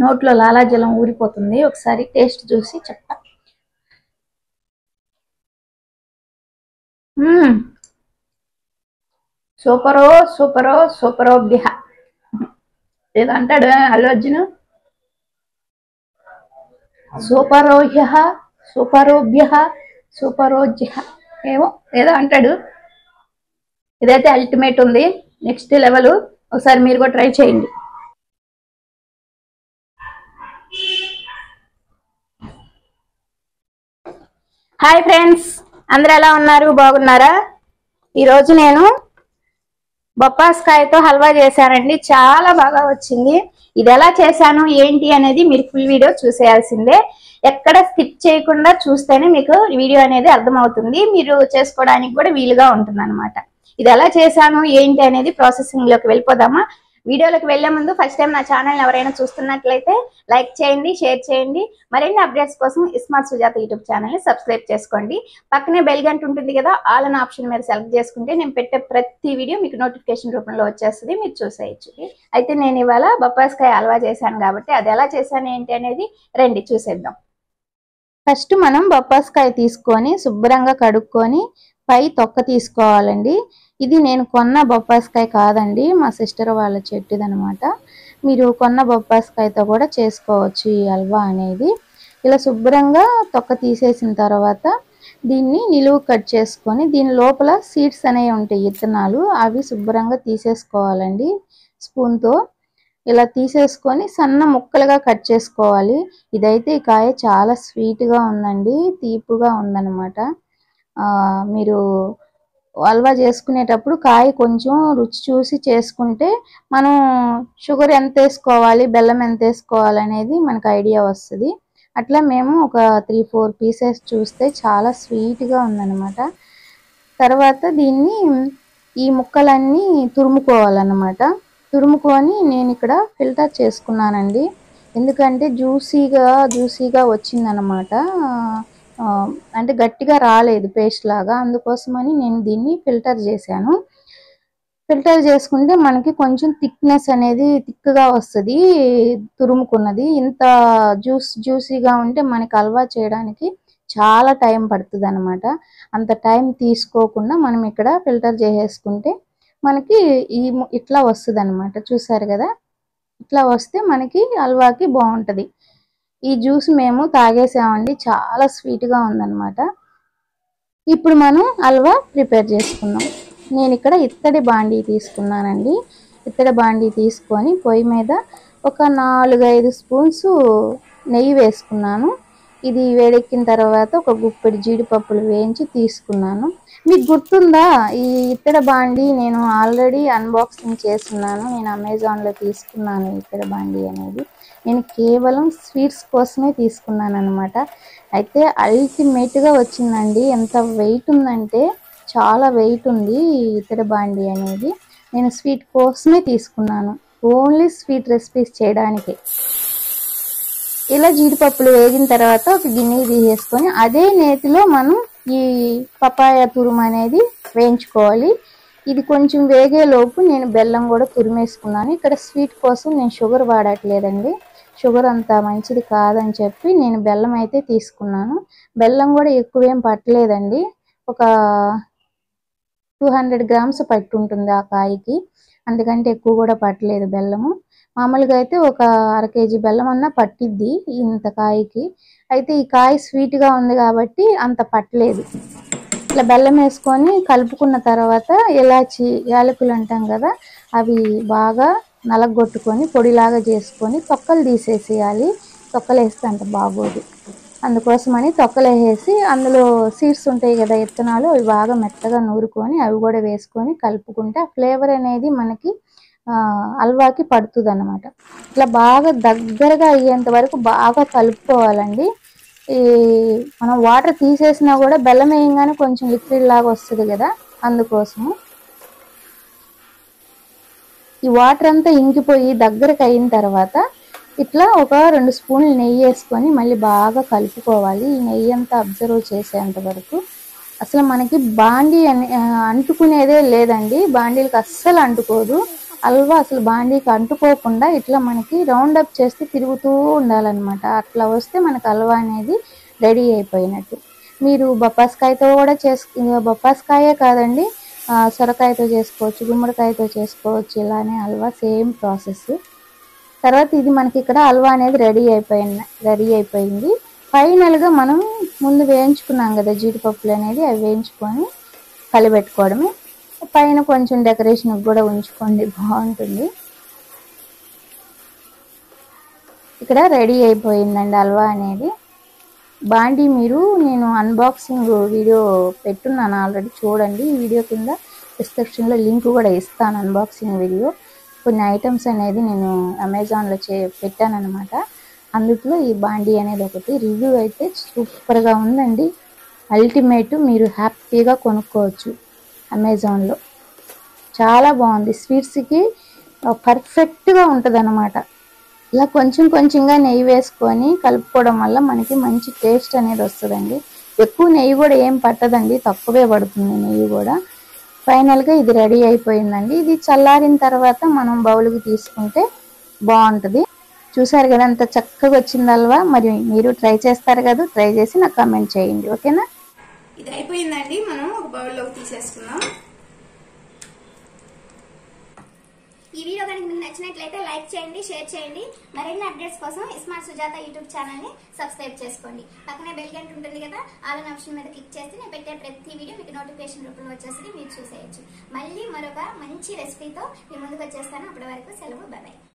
నోట్లో లాలాజలం ఊరిపోతుంది. ఒకసారి టేస్ట్ చూసి చెప్తా. సూపరో సూపరో సూపరో బిహ. ఏదో అంటాడు అల్లు అర్జున్? సూపరోహ్య సూపరోభ్య సూపరోజ్య ఏమో ఏదో అంటాడు. ఇదైతే అల్టిమేట్ ఉంది. నెక్స్ట్ లెవెల్ ఒకసారి మీరు కూడా ట్రై చేయండి. హాయ్ ఫ్రెండ్స్ అందరు ఎలా ఉన్నారు? బాగున్నారా? ఈరోజు నేను బొప్పాస్కాయతో హల్వా చేశానండి. చాలా బాగా వచ్చింది. ఇది ఎలా చేశాను? ఏంటి అనేది మీరు ఫుల్ వీడియో చూసేయాల్సిందే. ఎక్కడ స్కిప్ చేయకుండా చూస్తేనే మీకు వీడియో అనేది అర్థమవుతుంది. మీరు చేసుకోవడానికి కూడా వీలుగా ఉంటుంది ఇది ఎలా చేశాను? ఏంటి అనేది ప్రాసెసింగ్లోకి వెళ్ళిపోదామా? వీడియోలోకి వెళ్ళే ముందు ఫస్ట్ టైం నా ఛానల్ ఎవరైనా చూస్తున్నట్లయితే లైక్ చేయండి షేర్ చేయండి. మరిన్ని అప్డేట్స్ కోసం స్మార్ట్ సుజాత యూట్యూబ్ ఛానల్ని సబ్స్క్రైబ్ చేసుకోండి. పక్కనే బెల్ గంట ఉంటుంది కదా ఆల్ అనే ఆప్షన్ మీరు సెలెక్ట్ చేసుకుంటే నేను పెట్టే ప్రతి వీడియో మీకు నోటిఫికేషన్ రూపంలో వచ్చేస్తుంది మీరు చూసేయచ్చు. అయితే నేను ఇవాళ బొప్పాస్కాయ హల్వా చేశాను కాబట్టి అది ఎలా చేశాను ఏంటి అనేది రండి చూసేద్దాం. ఫస్ట్ మనం బొప్పాస్కాయ తీసుకొని శుభ్రంగా కడుక్కొని పై తొక్క తీసుకోవాలండి. ఇది నేను కొన్న బొప్పాస్కాయ కాదండి. మా సిస్టర్ వాళ్ళ చెట్టుదనమాట. మీరు కొన్న బొప్పాస్కాయతో కూడా చేసుకోవచ్చు ఈ హల్వా అనేది. ఇలా శుభ్రంగా తొక్క తీసేసిన తర్వాత దీన్ని నిలువు కట్ చేసుకొని దీని లోపల సీడ్స్ అనేవి ఉంటాయి ఇత్తనాలు. అవి శుభ్రంగా తీసేసుకోవాలండి. స్పూన్తో ఇలా తీసేసుకొని సన్న ముక్కలుగా కట్ చేసుకోవాలి. ఇదైతే ఈ కాయ చాలా స్వీట్గా ఉందండి. తీపుగా ఉందన్నమాట మీరు హల్వా చేసుకునేటప్పుడు కాయ కొంచెం రుచి చూసి చేసుకుంటే మనం షుగర్ ఎంత వేసుకోవాలి బెల్లం ఎంత వేసుకోవాలి అనేది మనకు ఐడియా వస్తుంది. అట్లా మేము ఒక త్రీ ఫోర్ పీసెస్ చూస్తే చాలా స్వీట్గా ఉందన్నమాట. తర్వాత దీన్ని ఈ ముక్కలన్నీ తురుముకోవాలన్నమాట. తురుముకొని నేను ఇక్కడ ఫిల్టర్ చేసుకున్నానండి. ఎందుకంటే జ్యూసీగా జ్యూసీగా వచ్చిందనమాట అంటే గట్టిగా రాలేదు పేస్ట్ లాగా. అందుకోసమని నేను దీన్ని ఫిల్టర్ చేశాను. ఫిల్టర్ చేసుకుంటే మనకి కొంచెం థిక్నెస్ అనేది థిక్గా వస్తుంది తురుముకున్నది. ఇంత జ్యూస్ జ్యూసీగా ఉంటే మనకి హల్వా చేయడానికి చాలా టైం పడుతుంది అనమాట అంత టైం తీసుకోకుండా మనం ఇక్కడ ఫిల్టర్ చేసేసుకుంటే మనకి ఈ ఇట్లా వస్తుంది అనమాట చూసారు కదా? ఇట్లా వస్తే మనకి హల్వాకి బాగుంటుంది. ఈ జ్యూస్ మేము తాగేసామండి. చాలా స్వీట్గా ఉందన్నమాట. ఇప్పుడు మనం హల్వా ప్రిపేర్ చేసుకుందాం. నేను ఇక్కడ ఇత్తడి బాండీ తీసుకున్నానండి. ఇత్తడి బాండీ తీసుకొని పొయ్యి మీద ఒక నాలుగైదు స్పూన్స్ నెయ్యి వేసుకున్నాను. ఇది వేడెక్కిన తర్వాత ఒక గుప్పెడు జీడిపప్పులు వేయించి తీసుకున్నాను. మీకు గుర్తుందా? ఈ ఇత్తడి బాండీ నేను ఆల్రెడీ అన్బాక్సింగ్ చేస్తున్నాను. నేను అమెజాన్లో తీసుకున్నాను ఈ ఇత్తడి బాండీ అనేది. నేను కేవలం స్వీట్స్ కోసమే తీసుకున్నాను అనమాట అయితే అల్టిమేట్గా వచ్చిందండి ఎంత వెయిట్ ఉందంటే చాలా వెయిట్ ఉంది ఈ ఇతర బాండి అనేది. నేను స్వీట్ కోసమే తీసుకున్నాను. ఓన్లీ స్వీట్ రెసిపీస్ చేయడానికి. ఇలా జీడిపప్పులు వేగిన తర్వాత ఒక గిన్నె తీసేసుకొని అదే నేతిలో మనం ఈ పపాయ తురుము అనేది వేయించుకోవాలి. ఇది కొంచెం వేగేలోపు నేను బెల్లం కూడా తురిమేసుకున్నాను. ఇక్కడ స్వీట్ కోసం నేను షుగర్ వాడట్లేదండి. షుగర్ అంత మంచిది కాదని చెప్పి నేను బెల్లం అయితే తీసుకున్నాను. బెల్లం కూడా ఎక్కువేం పట్టలేదండి. ఒక టూ హండ్రెడ్ గ్రామ్స్ పట్టుంటుంది ఆ కాయకి. అందుకంటే ఎక్కువ కూడా పట్టలేదు బెల్లము. మామూలుగా అయితే ఒక అర కేజీ బెల్లం అన్నా పట్టిద్ది ఇంత కాయకి. అయితే ఈ కాయ స్వీట్గా ఉంది కాబట్టి అంత పట్టలేదు. ఇట్లా బెల్లం వేసుకొని కలుపుకున్న తర్వాత ఇలాచి యాలకులు అంటాం కదా అవి బాగా నలగొట్టుకొని పొడిలాగా చేసుకొని తొక్కలు తీసేసేయాలి. తొక్కలు వేస్తే అంత బాగోదు. అందుకోసమని తొక్కలు వేసేసి అందులో సీడ్స్ ఉంటాయి కదా విత్తనాలు అవి బాగా మెత్తగా నూరుకొని అవి కూడా వేసుకొని కలుపుకుంటే ఆ ఫ్లేవర్ అనేది మనకి అల్వాకి పడుతుంది అనమాట ఇట్లా బాగా దగ్గరగా అయ్యేంత వరకు బాగా కలుపుకోవాలండి. ఈ మనం వాటర్ తీసేసినా కూడా బెల్లం వేయంగానే కొంచెం లిక్విడ్ లాగా వస్తుంది కదా అందుకోసము. ఈ వాటర్ అంతా ఇంకిపోయి దగ్గరకు అయిన తర్వాత ఇట్లా ఒక రెండు స్పూన్లు నెయ్యి వేసుకొని మళ్ళీ బాగా కలుపుకోవాలి. ఈ నెయ్యి అంతా అబ్జర్వ్ చేసేంత వరకు. అసలు మనకి బాండీ అని అంటుకునేదే లేదండి. బాండీలకు అస్సలు అంటుకోదు. హల్వా అసలు బాండీకి అంటుకోకుండా ఇట్లా మనకి రౌండ్ అప్ చేస్తే తిరుగుతూ ఉండాలన్నమాట. అట్లా వస్తే మనకు హల్వా అనేది రెడీ అయిపోయినట్టు. మీరు బొప్పాస్కాయతో కూడా చేసు బొప్పాస్కాయే కాదండి సొరకాయతో చేసుకోవచ్చు గుమ్మడికాయతో చేసుకోవచ్చు. ఇలానే హల్వా సేమ్ ప్రాసెస్. తర్వాత ఇది మనకి ఇక్కడ హల్వా అనేది రెడీ అయిపోయింది రెడీ అయిపోయింది. ఫైనల్గా మనం ముందు వేయించుకున్నాం కదా జీడిపప్పులు అనేది అవి వేయించుకొని కలిపెట్టుకోవడమే. పైన కొంచెం డెకరేషన్ కూడా ఉంచుకోండి బాగుంటుంది. ఇక్కడ రెడీ అయిపోయిందండి హల్వా అనేది. బాండి మీరు నేను అన్బాక్సింగ్ వీడియో పెట్టున్నాను ఆల్రెడీ చూడండి. ఈ వీడియో కింద డిస్క్రిప్షన్లో లింక్ కూడా ఇస్తాను అన్బాక్సింగ్ వీడియో. కొన్ని ఐటమ్స్ అనేది నేను అమెజాన్లో చే పెట్టాను అనమాట అందులో ఈ బాండీ అనేది ఒకటి. రివ్యూ అయితే సూపర్గా ఉందండి. అల్టిమేట్ మీరు హ్యాపీగా కొనుక్కోవచ్చు అమెజాన్లో చాలా బాగుంది. స్వీట్స్కి పర్ఫెక్ట్గా ఉంటుంది అనమాట ఇలా కొంచెం కొంచెంగా నెయ్యి వేసుకొని కలుపుకోవడం వల్ల మనకి మంచి టేస్ట్ అనేది వస్తుందండి. ఎక్కువ నెయ్యి కూడా ఏం పట్టదండి. తక్కువే పడుతుంది నెయ్యి కూడా. ఫైనల్గా ఇది రెడీ అయిపోయిందండి. ఇది చల్లారిన తర్వాత మనం బౌల్కి తీసుకుంటే బాగుంటుంది. చూసారు కదా అంత చక్కగా వచ్చింది అల్వా మరి మీరు ట్రై చేస్తారు కదా ట్రై చేసి నాకు కామెంట్ చేయండి. ఓకేనా? ఇది అయిపోయిందండి. మనం ఒక బౌల్లోకి తీసేసుకుందాం. ఈ వీడియో కనుక మీకు నచ్చినట్లయితే లైక్ చేయండి షేర్ చేయండి. మరిన్ని అప్డేట్స్ కోసం స్మార్ట్ సుజాత యూట్యూబ్ ఛానల్ని సబ్స్క్రైబ్ చేసుకోండి. పక్కనే బెల్ గంట ఉంటుంది కదా ఆలన్ ఆప్షన్ మీద క్లిక్ చేస్తే నేను పెట్టే ప్రతి వీడియో మీకు నోటిఫికేషన్ రూపంలో వచ్చేసి మీరు చూసేయచ్చు. మళ్ళీ మరొక మంచి రెసిపీతో మీ ముందుకు వచ్చేస్తాను. అప్పటి వరకు సెలవు బాయ్